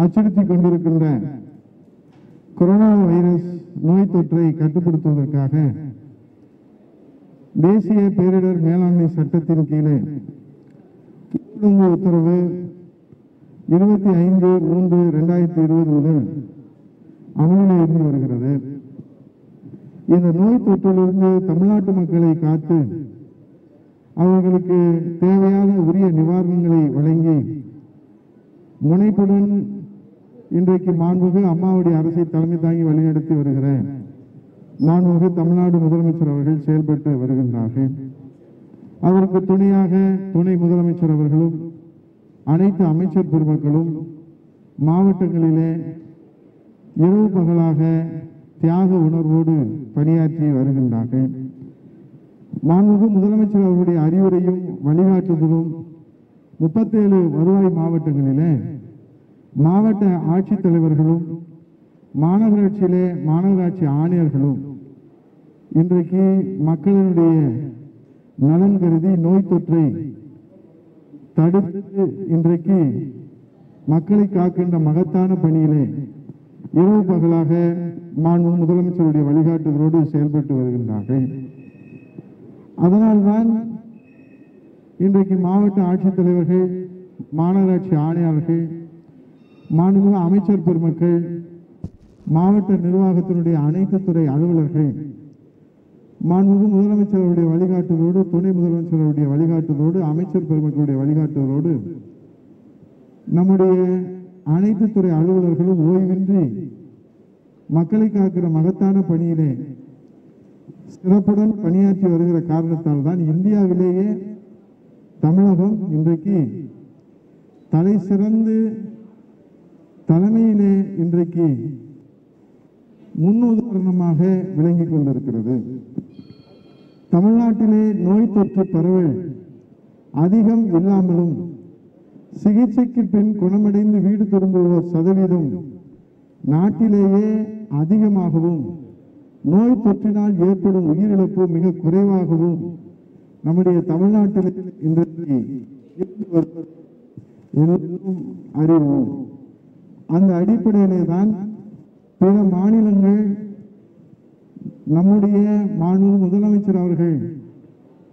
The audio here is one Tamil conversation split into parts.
அச்சுறுத்தி கொண்டிருக்கின்ற கொரோனா வைரஸ் நோய் தொற்றை கட்டுப்படுத்துவதற்காக தேசிய பேரிடர் மேலாண்மை சட்டத்தின் கீழே உத்தரவு இருபத்தி ஐந்து மூன்று ரெண்டாயிரத்தி இருபது முதல் அமலில் இருந்து வருகிறது. இந்த நோய் தொற்றிலிருந்து தமிழ்நாட்டு மக்களை காத்து அவர்களுக்கு தேவையான உரிய நிவாரணங்களை வழங்கி முனைப்புடன் இன்றைக்கு மாண்புமிகு அம்மாவுடைய அரசை தலைமை தாங்கி வழிநடத்தி வருகிற மாண்புமிகு தமிழ்நாடு முதலமைச்சர் அவர்கள் செயல்பட்டு வருகின்றார்கள். அவருக்கு துணையாக துணை முதலமைச்சர் அவர்களும் அனைத்து அமைச்சர் பெருமக்களும் மாவட்டங்களிலே இரவு பகலாக தியாக உணர்வோடு பணியாற்றி வருகின்றார்கள். மாண்புமிகு முதலமைச்சர் அவருடைய அறிவுரையும் வழிகாட்டுதலும் முப்பத்தேழு வருவாய் மாவட்டங்களிலே மாவட்ட ஆட்சித்தலைவர்களும் மாநகராட்சியிலே மாநகராட்சி ஆணையர்களும் இன்றைக்கு மக்களினுடைய நலன் கருதி நோய் தொற்றை தடுத்து இன்றைக்கு மக்களை காக்கின்ற மகத்தான பணியிலே இரவு பகலாக மாண்பு முதலமைச்சருடைய வழிகாட்டுதலோடு செயல்பட்டு வருகின்றார்கள். அதனால்தான் இன்றைக்கு மாவட்ட ஆட்சித்தலைவர்கள் மாநகராட்சி ஆணையாளர்கள் மாண்புமிகு அமைச்சர் பெருமக்கள் மாவட்ட நிர்வாகத்தினுடைய அனைத்து துறை அலுவலர்கள் மாண்புமிகு முதலமைச்சருடைய வழிகாட்டுதலோடு துணை முதலமைச்சர்களுடைய வழிகாட்டுதலோடு அமைச்சர் பெருமக்களுடைய வழிகாட்டுதலோடு நம்முடைய அனைத்து துறை அலுவலர்களும் ஓய்வின்றி மக்களை காக்கிற மகத்தான பணியிலே சிறப்புடன் பணியாற்றி வருகிற காரணத்தால் தான் இந்தியாவிலேயே தமிழகம் இன்றைக்கு தலை சிறந்து தலைமையிலே இன்றைக்கு முன்னுதாரணமாக விளங்கிக் கொண்டிருக்கிறது. தமிழ்நாட்டிலே நோய் தொற்று பரவல் அதிகம் இல்லாமலும் சிகிச்சைக்கு பின் குணமடைந்து வீடு திரும்புவோர் சதவீதம் நாட்டிலேயே அதிகமாகவும் நோய் தொற்றினால் ஏற்படும் உயிரிழப்பு மிக குறைவாகவும் நம்முடைய தமிழ்நாட்டில் இன்றைக்கு வருவது அறிவோம். அந்த அடிப்படையிலே தான் பிற மாநிலங்கள் நம்முடைய மாநில முதலமைச்சர் அவர்கள்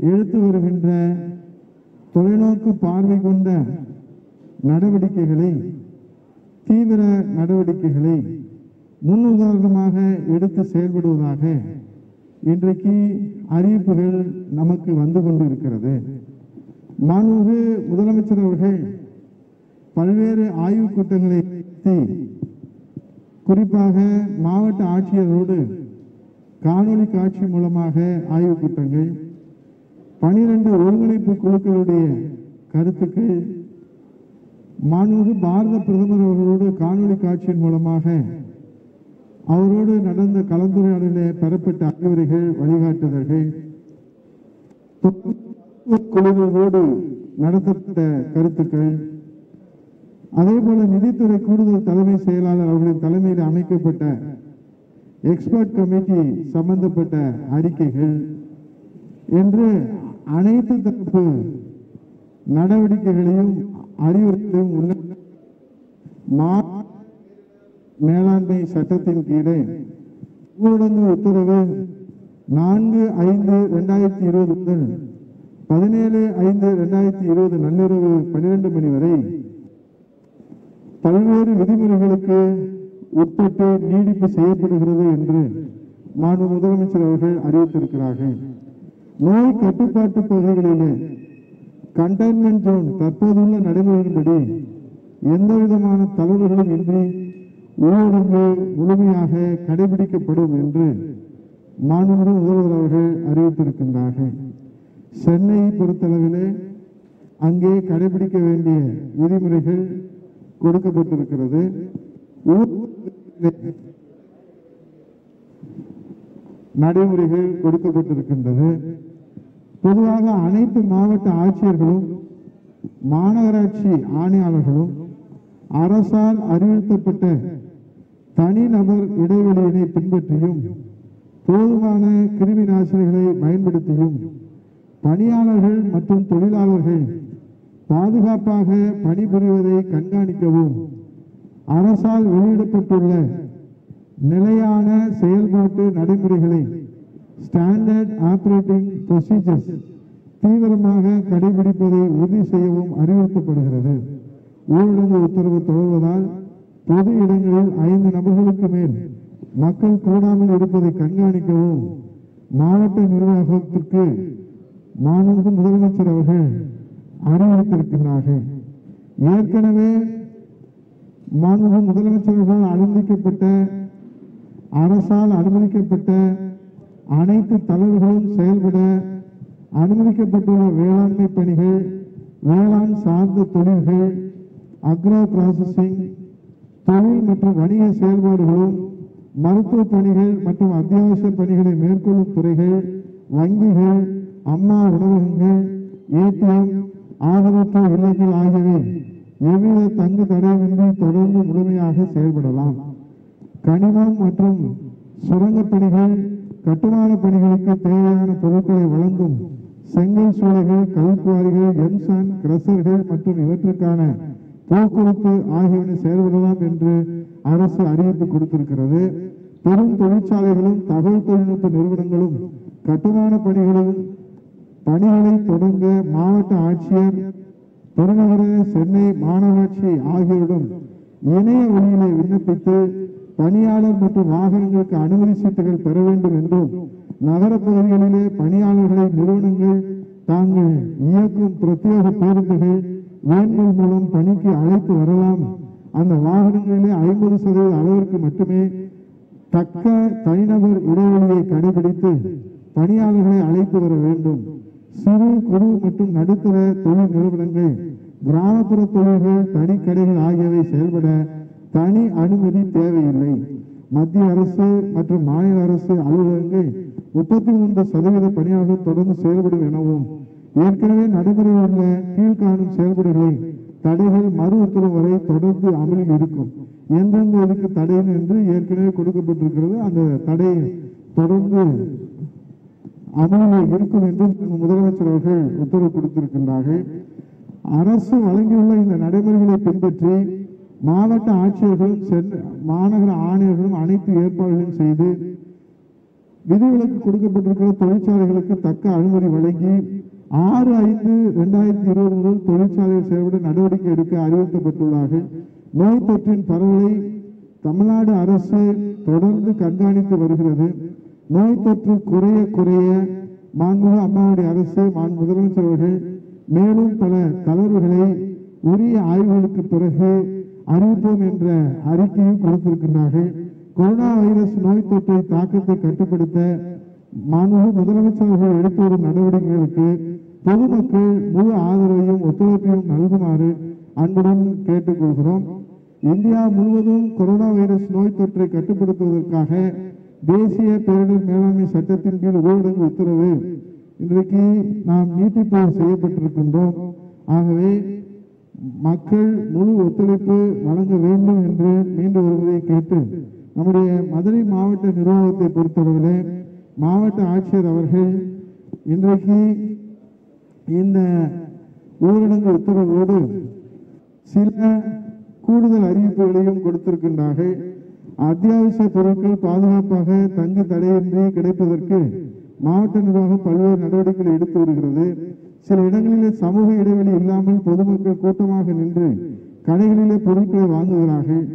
எடுத்து வருகின்ற தொலைநோக்கு பார்வை கொண்ட நடவடிக்கைகளை தீவிர நடவடிக்கைகளை முன் உதாரணமாக எடுத்து செயல்படுவதாக இன்றைக்கு அறிவிப்புகள் நமக்கு வந்து கொண்டிருக்கிறது. மாண்புமிகு முதலமைச்சர் அவர்கள் பல்வேறு ஆய்வுக் கூட்டங்களை நடத்தி குறிப்பாக மாவட்ட ஆட்சியரோடு காணொலி காட்சி மூலமாக ஆய்வுக் கூட்டங்கள் பனிரெண்டு ஒருங்கிணைப்பு குழுக்களுடைய கருத்துக்கள் மாண்புமிகு பாரத பிரதமர் அவர்களோடு காணொலி காட்சியின் மூலமாக அவரோடு நடந்த கலந்துரையாடலிலே பெறப்பட்ட அறிவுரைகள் வழிகாட்டுதல்கள் குழுவோடு நடத்தப்பட்ட கருத்துக்கள் அதே போல நிதித்துறை கூடுதல் தலைமை செயலாளர் அவர்களின் தலைமையில் அமைக்கப்பட்ட எக்ஸ்பர்ட் கமிட்டி சம்பந்தப்பட்ட அறிக்கைகள் என்று அனைத்து தரப்பு நடவடிக்கைகளையும் அறிவுரைகளையும் உள்ள மா- மேலாண்மை சட்டத்தின் கீழே ஊரடங்கு உத்தரவு நான்கு ஐந்து ரெண்டாயிரத்தி இருபது முதல் பதினேழு ஐந்து ரெண்டாயிரத்தி இருபது நள்ளிரவு பன்னிரெண்டு மணி வரை பல்வேறு விதிமுறைகளுக்கு உட்பட்டு நீடிப்பு செய்யப்படுகிறது என்று மாண்பு முதலமைச்சர் அவர்கள் அறிவித்திருக்கிறார்கள். நோய் கட்டுப்பாட்டு பகுதிகளிலே கண்டெய்ன்மெண்ட் ஜோன் தற்போதுள்ள நடைமுறையின்படி எந்த விதமான தளர்வுகளும் இன்றி ஊரடங்கு முழுமையாக கடைபிடிக்கப்படும் என்று மாண்புமிகு முதல்வர் அவர்கள் அறிவித்திருக்கின்றார்கள். சென்னையை பொறுத்தளவிலே அங்கே கடைபிடிக்க வேண்டிய விதிமுறைகள் கொடுக்கப்பட்டிருக்கிறது. நடைமுறைகள் கொடுக்கப்பட்டிருக்கின்றது. பொதுவாக அனைத்து மாவட்ட ஆட்சியர்களும் மாநகராட்சி ஆணையாளர்களும் அரசால் அறிவுறுத்தப்பட்ட தனிநபர் இடைவெளியினை பின்பற்றியும் போதுமான கிருமி நாசினிகளை பயன்படுத்தியும் பணியாளர்கள் மற்றும் தொழிலாளர்கள் பாதுகாப்பாக பணிபுரிவதை கண்காணிக்கவும். அரசால் வெளியிடப்பட்டுள்ள நிலையான செயல்பாட்டு நடைமுறைகளை ஸ்டாண்டர்ட் ஆப்ரேட்டிங் ப்ரொசீஜர்ஸ் தீவிரமாக கடைபிடிப்பதை உறுதி செய்யவும் அறிவுறுத்தப்படுகிறது. ஊரடங்கு உத்தரவு தொடர்வதால் பொது இடங்களில் ஐந்து நபர்களுக்கு மேல் மக்கள் கூடாமல் இருப்பதை கண்காணிக்கவும் மாவட்ட நிர்வாகத்திற்கு மாநில முதலமைச்சர் அவர்கள் அறிவுறுத்திருக்கிறார்கள் ஏற்கனவே மாண்பு முதலமைச்சர்களால் அனுமதிக்கப்பட்ட அரசால் அனுமதிக்கப்பட்ட அனைத்து தளர்வுகளும் செயல்பட அனுமதிக்கப்பட்டுள்ள வேளாண்மை பணிகள் வேளாண் சார்ந்த தொழில்கள் அக்ரோ ப்ராசஸிங் தொழில் மற்றும் வணிக செயல்பாடுகளும் மருத்துவ பணிகள் மற்றும் அத்தியாவசிய பணிகளை மேற்கொள்ளும் துறைகள் வங்கிகள் அம்மா உணவகங்கள் ஏடிஎம் ஆதரவற்ற இல்லங்கள் ஆகியவை எவ்வித தங்கு தடையின்றி தொடர்ந்து முழுமையாக செயல்படலாம். கனிமம் மற்றும் சுரங்கப் பணிகள் கட்டுமான பணிகளுக்கு தேவையான பொருட்களை வழங்கும் செங்கல் சூளைகள் கல்குவாரிகள் எம்சான் கிரசர்கள் மற்றும் இவற்றுக்கான போக்குவரத்து ஆகியவனை செயல்படலாம் என்று அரசு அறிவிப்பு கொடுத்திருக்கிறது. பெரும் தொழிற்சாலைகளும் தகவல் தொழில்நுட்ப நிறுவனங்களும் கட்டுமான பணிகளும் பணிகளை தொடங்க மாவட்ட ஆட்சியர் பெருநகர சென்னை மாநகராட்சி ஆகியோரிடம் இணைய வழியிலே விண்ணப்பித்து பணியாளர் மற்றும் வாகனங்களுக்கு அனுமதி சீட்டுகள் பெற வேண்டும் என்றும் நகர பகுதிகளிலே பணியாளர்களை நிறுவனங்கள் தாங்கள் இயக்கும் பிரத்யேக பேருந்துகள் வேன்கள் மூலம் பணிக்கு அழைத்து வரலாம். அந்த வாகனங்களிலே ஐம்பது சதவீத அளவிற்கு மட்டுமே தக்க தனிநபர் இடைவெளியை கடைபிடித்து பணியாளர்களை அழைத்து வர வேண்டும். சிறு குறு மற்றும் நடுத்தர தொழில் நிறுவனங்கள் கிராமப்புற தொழில்கள் தனிக்கடைகள் ஆகியவை செயல்பட தனி அனுமதி தேவையில்லை. மத்திய அரசு மற்றும் மாநில அரசு அலுவலகங்கள் முப்பத்தி மூன்று சதவீத பணியாளர்கள் தொடர்ந்து செயல்படும் எனவும் ஏற்கனவே நடைமுறையில் உள்ள கீழ்காணும் செயல்பாடுகளை தடைகள் மறு உத்தரவு வரை தொடர்ந்து அமலில் இருக்கும். எந்தெந்த இதுக்கு தடை என்று ஏற்கனவே கொடுக்கப்பட்டிருக்கிறது. அந்த தடை தொடர்ந்து அமலில் இருக்கும் என்றும் முதலமைச்சர் அவர்கள் உத்தரவு கொடுத்திருக்கின்றார்கள். அரசு வழங்கியுள்ள இந்த நடைமுறைகளை பின்பற்றி மாவட்ட ஆட்சியர்களும் சென்னை மாநகர ஆணையர்களும் அனைத்து ஏற்பாடுகளையும் செய்து விதிவிலக்கு கொடுக்கப்பட்டிருக்கிற தொழிற்சாலைகளுக்கு தக்க அனுமதி வழங்கி ஆறு ஐந்து ரெண்டாயிரத்தி இருபது முதல் தொழிற்சாலைகள் செயல்பட நடவடிக்கை எடுக்க அறிவுறுத்தப்பட்டுள்ளார்கள். நோய் தொற்றின் பரவலை தமிழ்நாடு அரசு தொடர்ந்து கண்காணித்து வருகிறது. நோய் தொற்று குறைய குறைய மாண்புமிகு அம்மாவுடைய அரசு மாண் முதலமைச்சர் அவர்கள் மேலும் பல தளர்வுகளை உரிய ஆய்வுகளுக்கு பிறகு அறிவிப்போம் என்ற அறிக்கையும் கொடுத்திருக்கின்றார்கள் கொரோனா வைரஸ் நோய் தொற்றை தாக்கத்தை கட்டுப்படுத்த மாண்புமிகு முதலமைச்சர் அவர்கள் எடுத்து வரும் நடவடிக்கைகளுக்கு பொதுமக்கள் முழு ஆதரவையும் ஒத்துழைப்பையும் நல்குமாறு அன்புடன் கேட்டுக்கொள்கிறோம். இந்தியா முழுவதும் கொரோனா வைரஸ் நோய் தொற்றை கட்டுப்படுத்துவதற்காக தேசிய பேரிடர் மேலாண்மை சட்டத்தின் கீழ் ஊரடங்கு உத்தரவு. இன்றைக்கு நாம் நீட்டிப்பு செய்யப்பட்டிருக்கின்றோம். ஆகவே மக்கள் முழு ஒத்துழைப்பு வழங்க வேண்டும் என்று மீண்டும் வருவதை கேட்டு நம்முடைய மதுரை மாவட்ட நிர்வாகத்தை பொறுத்தளவிலே மாவட்ட ஆட்சியர் அவர்கள் இன்றைக்கு இந்த ஊரடங்கு உத்தரவோடு சில கூடுதல் அறிவிப்புகளையும் கொடுத்திருக்கின்றார்கள். அத்தியாவசிய பொருட்கள் பாதுகாப்பாக தங்கு தடையின்றி கிடைப்பதற்கு மாவட்ட நிர்வாகம் பல்வேறு நடவடிக்கைகளை எடுத்து வருகிறது. சில இடங்களிலே சமூக இடைவெளி இல்லாமல் பொதுமக்கள் கூட்டமாக நின்று கடைகளிலே பொருட்களை வாங்குகிறார்கள்.